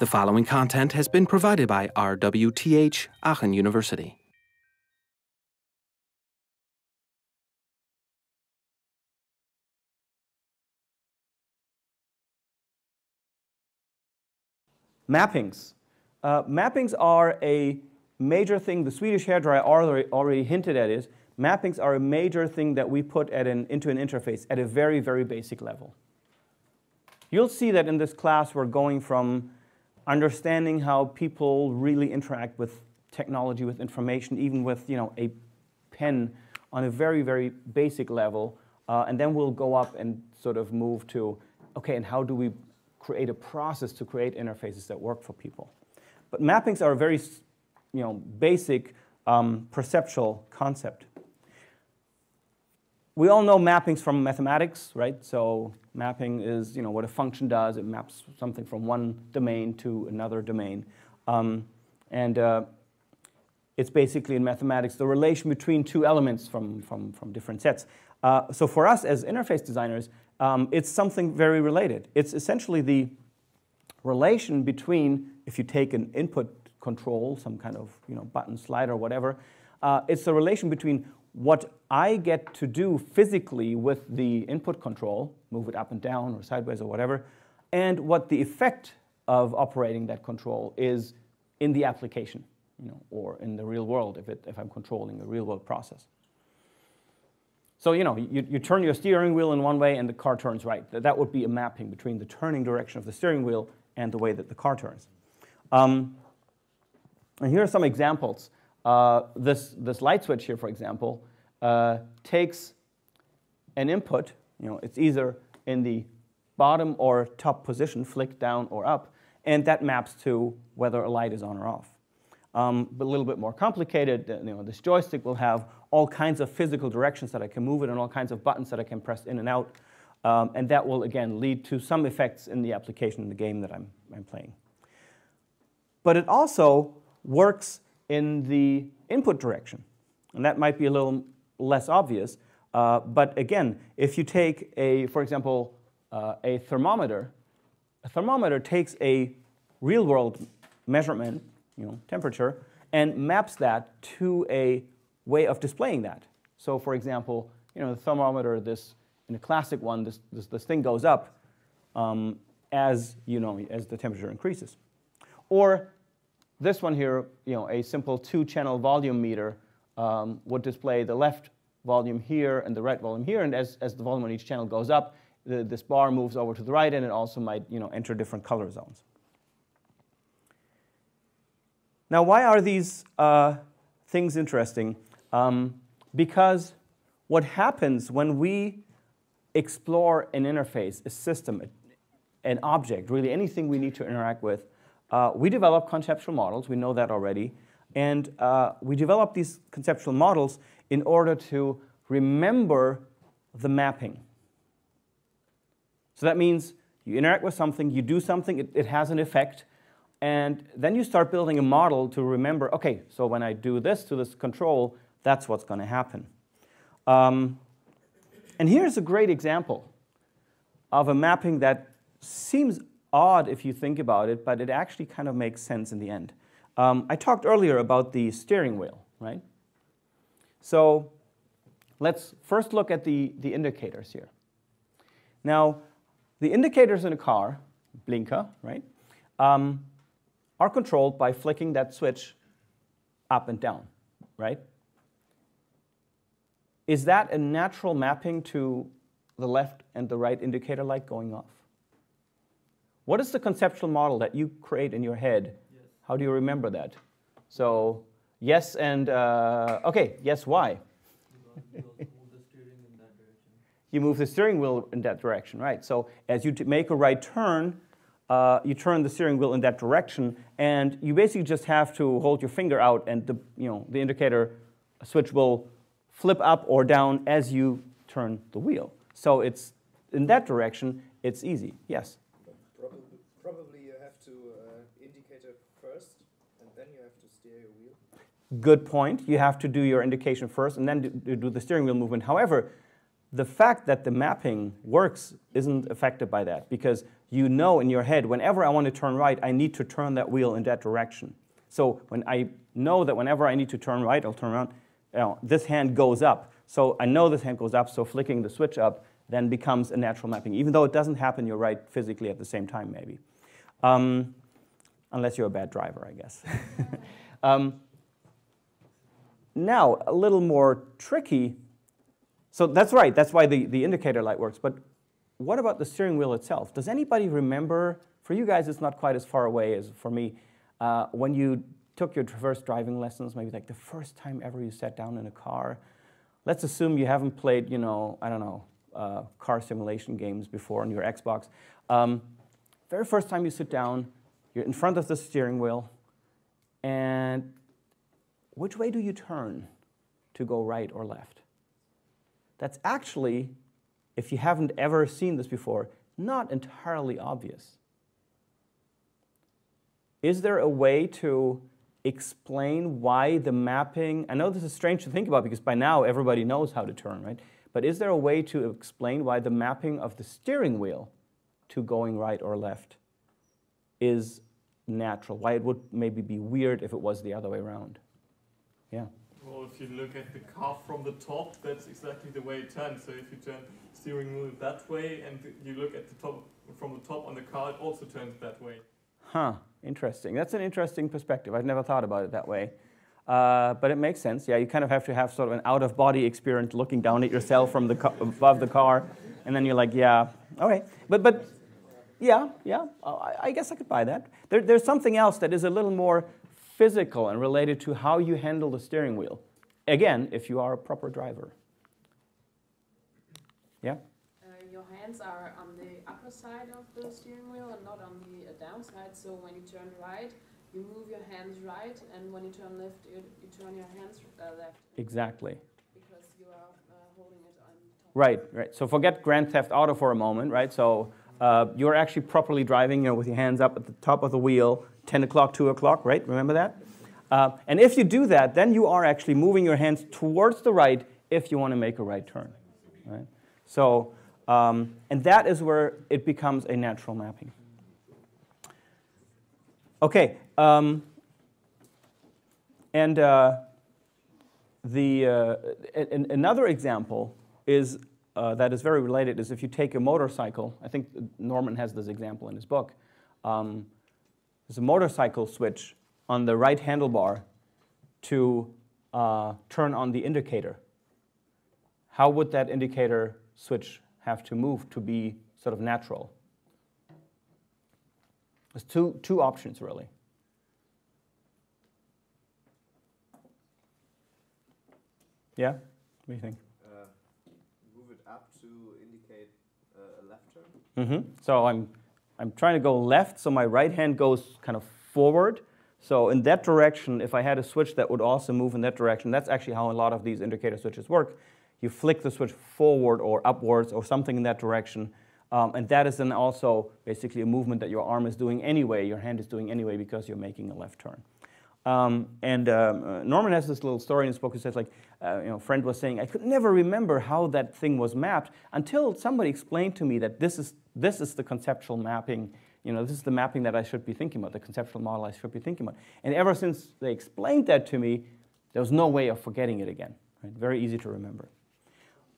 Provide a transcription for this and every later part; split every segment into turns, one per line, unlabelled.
The following content has been provided by RWTH Aachen University.
Mappings. Uh, mappings are a major thing. The Swedish hairdryer already, already hinted at it. Mappings are a major thing that we put at an, into an interface at a very, very basic level. You'll see that in this class we're going from understanding how people really interact with technology, with information, even with you know, a pen on a very, very basic level. Uh, and then we'll go up and sort of move to, okay, and how do we create a process to create interfaces that work for people? But mappings are a very you know, basic um, perceptual concept. We all know mappings from mathematics, right? So mapping is you know, what a function does. It maps something from one domain to another domain. Um, and uh, it's basically in mathematics the relation between two elements from, from, from different sets. Uh, so for us as interface designers, um, it's something very related. It's essentially the relation between, if you take an input control, some kind of you know, button slider whatever, uh, it's the relation between what I get to do physically with the input control, move it up and down or sideways or whatever, and what the effect of operating that control is in the application, you know, or in the real world if, it, if I'm controlling a real world process. So you know, you, you turn your steering wheel in one way and the car turns right. That would be a mapping between the turning direction of the steering wheel and the way that the car turns. Um, and here are some examples. Uh, this, this light switch here, for example, uh, takes an input, you know, it's either in the bottom or top position, flick down or up, and that maps to whether a light is on or off. Um, but a little bit more complicated, uh, you know, this joystick will have all kinds of physical directions that I can move it and all kinds of buttons that I can press in and out. Um, and that will, again, lead to some effects in the application in the game that I'm, I'm playing. But it also works in the input direction. And that might be a little less obvious. Uh, but again, if you take a, for example, uh, a thermometer, a thermometer takes a real world measurement, you know, temperature, and maps that to a way of displaying that. So for example, you know, the thermometer, this, in a classic one, this, this, this thing goes up um, as, you know, as the temperature increases. Or this one here, you know, a simple two-channel volume meter um, would display the left volume here and the right volume here, and as, as the volume on each channel goes up, the, this bar moves over to the right, and it also might, you know, enter different color zones. Now, why are these uh, things interesting? Um, because what happens when we explore an interface, a system, an object, really anything we need to interact with, uh, we develop conceptual models, we know that already, and uh, we develop these conceptual models in order to remember the mapping. So that means you interact with something, you do something, it, it has an effect, and then you start building a model to remember, okay, so when I do this to this control, that's what's going to happen. Um, and here's a great example of a mapping that seems odd if you think about it, but it actually kind of makes sense in the end. Um, I talked earlier about the steering wheel, right? So let's first look at the, the indicators here. Now, the indicators in a car, blinker, right, um, are controlled by flicking that switch up and down, right? Is that a natural mapping to the left and the right indicator light going off? What is the conceptual model that you create in your head? Yes. How do you remember that? So, yes and, uh, okay, yes, why? you move the steering wheel in that direction, right? So, as you make a right turn, uh, you turn the steering wheel in that direction, and you basically just have to hold your finger out, and the, you know, the indicator switch will flip up or down as you turn the wheel. So, it's in that direction, it's easy. Yes? Good point. You have to do your indication first and then do, do the steering wheel movement. However, the fact that the mapping works isn't affected by that because you know in your head, whenever I want to turn right, I need to turn that wheel in that direction. So when I know that whenever I need to turn right, I'll turn around, you know, this hand goes up. So I know this hand goes up, so flicking the switch up then becomes a natural mapping, even though it doesn't happen you're right physically at the same time, maybe. Um, unless you're a bad driver, I guess. um, now, a little more tricky. So that's right, that's why the, the indicator light works. But what about the steering wheel itself? Does anybody remember, for you guys it's not quite as far away as for me, uh, when you took your first driving lessons, maybe like the first time ever you sat down in a car, let's assume you haven't played, you know, I don't know, uh, car simulation games before on your Xbox. Um, very first time you sit down, you're in front of the steering wheel, and which way do you turn to go right or left? That's actually, if you haven't ever seen this before, not entirely obvious. Is there a way to explain why the mapping, I know this is strange to think about because by now everybody knows how to turn, right? But is there a way to explain why the mapping of the steering wheel to going right or left is natural? Why it would maybe be weird if it was the other way around? Yeah.
Well, if you look at the car from the top, that's exactly the way it turns. So if you turn steering wheel that way and you look at the top from the top on the car, it also turns that way.
Huh, interesting. That's an interesting perspective. I've never thought about it that way. Uh, but it makes sense. Yeah, you kind of have to have sort of an out of body experience looking down at yourself from the above the car. And then you're like, yeah, okay. But, but yeah, yeah, uh, I, I guess I could buy that. There, there's something else that is a little more physical and related to how you handle the steering wheel. Again, if you are a proper driver. Yeah?
Uh, your hands are on the upper side of the steering wheel and not on the downside. So when you turn right, you move your hands right, and when you turn left, you, you turn your hands uh, left.
Exactly.
Because you are uh, holding it on top.
Right, right. So forget Grand Theft Auto for a moment, right? So uh, you're actually properly driving, you know, with your hands up at the top of the wheel, 10 o'clock, 2 o'clock, right? Remember that? Uh, and if you do that, then you are actually moving your hands towards the right if you want to make a right turn, right? So, um, and that is where it becomes a natural mapping. Okay, um, and uh, the, uh, another example is uh, that is very related is if you take a motorcycle, I think Norman has this example in his book. Um, there's a motorcycle switch on the right handlebar to uh, turn on the indicator. How would that indicator switch have to move to be sort of natural? There's two, two options, really. Yeah? What do you think?
Uh, move it up to indicate uh, a turn.
Mm-hmm. So I'm, I'm trying to go left, so my right hand goes kind of forward. So in that direction, if I had a switch that would also move in that direction, that's actually how a lot of these indicator switches work. You flick the switch forward or upwards or something in that direction, um, and that is then also basically a movement that your arm is doing anyway, your hand is doing anyway because you're making a left turn. Um, and uh, Norman has this little story in his book. He says, like, uh, you know, friend was saying, I could never remember how that thing was mapped until somebody explained to me that this is, this is the conceptual mapping. You know, this is the mapping that I should be thinking about, the conceptual model I should be thinking about. And ever since they explained that to me, there was no way of forgetting it again. Right? Very easy to remember.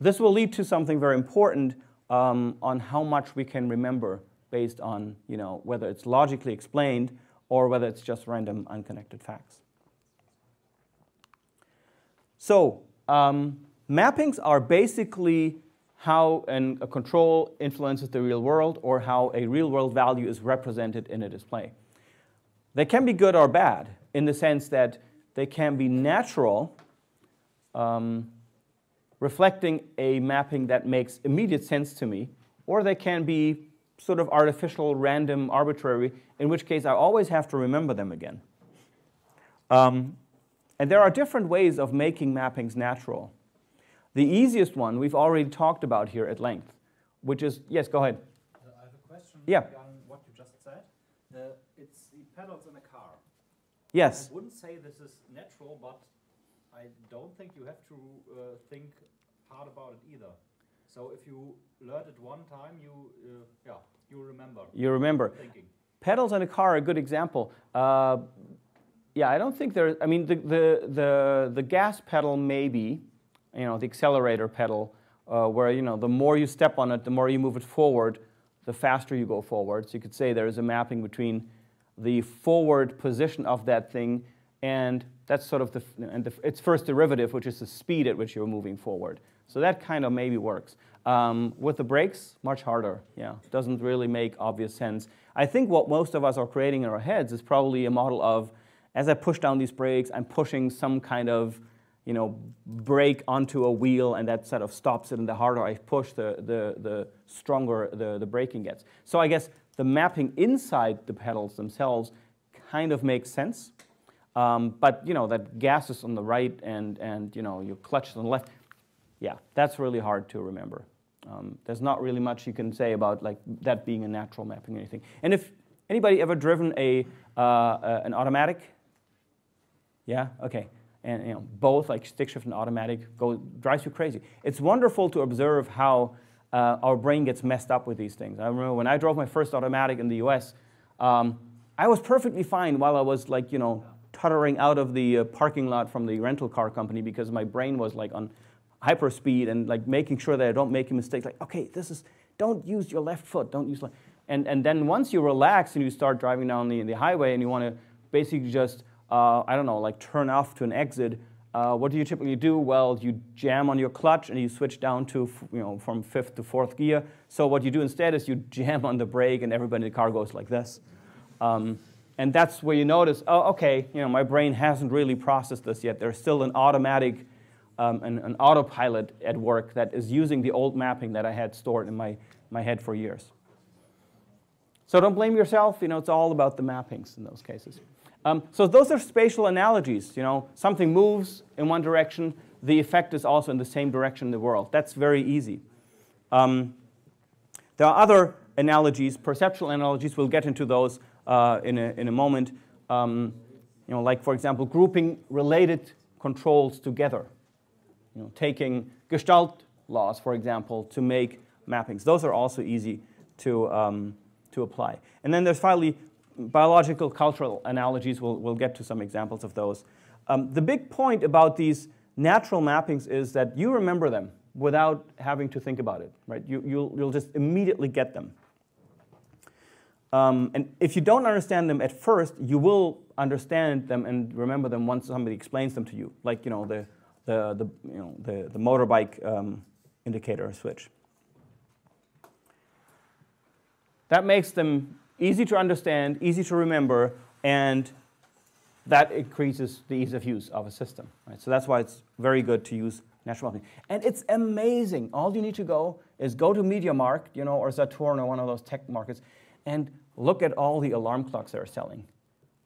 This will lead to something very important, um, on how much we can remember based on you know, whether it's logically explained or whether it's just random unconnected facts. So um, mappings are basically how an, a control influences the real world or how a real world value is represented in a display. They can be good or bad in the sense that they can be natural, um, reflecting a mapping that makes immediate sense to me, or they can be sort of artificial, random, arbitrary, in which case I always have to remember them again. Um, and there are different ways of making mappings natural. The easiest one we've already talked about here at length, which is, yes, go ahead.
Uh, I have a question
yeah.
regarding what you just said. Uh, it's the pedals in a car.
Yes.
I wouldn't say this is natural, but I don't think you have to uh, think hard about it either. So if you learn it one time, you uh, yeah you remember.
You remember.
Thinking.
Pedals on a car are a good example. Uh, yeah, I don't think there. I mean, the, the the the gas pedal maybe, you know, the accelerator pedal, uh, where you know the more you step on it, the more you move it forward, the faster you go forward. So you could say there is a mapping between the forward position of that thing and that's sort of the and the, its first derivative, which is the speed at which you're moving forward. So that kind of maybe works. Um, with the brakes, much harder. Yeah, doesn't really make obvious sense. I think what most of us are creating in our heads is probably a model of, as I push down these brakes, I'm pushing some kind of, you know, brake onto a wheel, and that sort of stops it. And the harder I push, the the the stronger the the braking gets. So I guess the mapping inside the pedals themselves kind of makes sense. Um, but you know that gas is on the right and and you know your clutch is on the left. Yeah, that's really hard to remember. Um, there's not really much you can say about like that being a natural mapping or anything. And if anybody ever driven a uh, uh, an automatic, yeah, okay, and you know both like stick shift and automatic go drives you crazy. It's wonderful to observe how uh, our brain gets messed up with these things. I remember when I drove my first automatic in the U.S. Um, I was perfectly fine while I was like you know tuttering out of the uh, parking lot from the rental car company because my brain was like on hyper speed and like making sure that I don't make a mistake. Like, okay, this is, don't use your left foot, don't use left. And, and then once you relax and you start driving down the, the highway and you want to basically just, uh, I don't know, like turn off to an exit, uh, what do you typically do? Well, you jam on your clutch and you switch down to, you know, from fifth to fourth gear. So what you do instead is you jam on the brake and everybody in the car goes like this. Um, and that's where you notice, oh, okay, you know, my brain hasn't really processed this yet. There's still an automatic um, an, an, autopilot at work that is using the old mapping that I had stored in my, my head for years. So don't blame yourself. You know, it's all about the mappings in those cases. Um, so those are spatial analogies. You know, something moves in one direction. The effect is also in the same direction in the world. That's very easy. Um, there are other analogies, perceptual analogies. We'll get into those uh, in, a, in a moment. Um, you know, like, for example, grouping related controls together you know, taking Gestalt laws, for example, to make mappings. Those are also easy to, um, to apply. And then there's finally biological cultural analogies. We'll, we'll get to some examples of those. Um, the big point about these natural mappings is that you remember them without having to think about it, right? You, you'll, you'll just immediately get them. Um, and if you don't understand them at first, you will understand them and remember them once somebody explains them to you. Like, you know, the, the, the, you know, the, the motorbike um, indicator switch. That makes them easy to understand, easy to remember, and that increases the ease of use of a system. Right? So that's why it's very good to use natural mapping. And it's amazing. All you need to go is go to MediaMarkt, you know, or Saturn or one of those tech markets, and look at all the alarm clocks they're selling.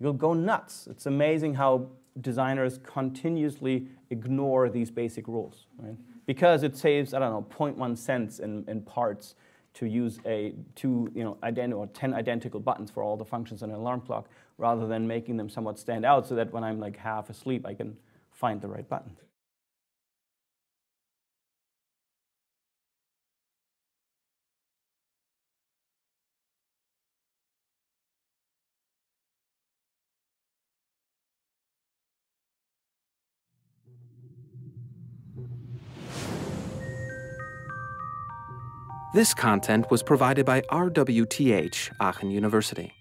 You'll go nuts. It's amazing how designers continuously ignore these basic rules, right? Because it saves, I don't know, 0.1 cents in, in parts to use a two, you know, ident- or 10 identical buttons for all the functions on an alarm clock, rather than making them somewhat stand out so that when I'm like half asleep, I can find the right button.
This content was provided by RWTH Aachen University.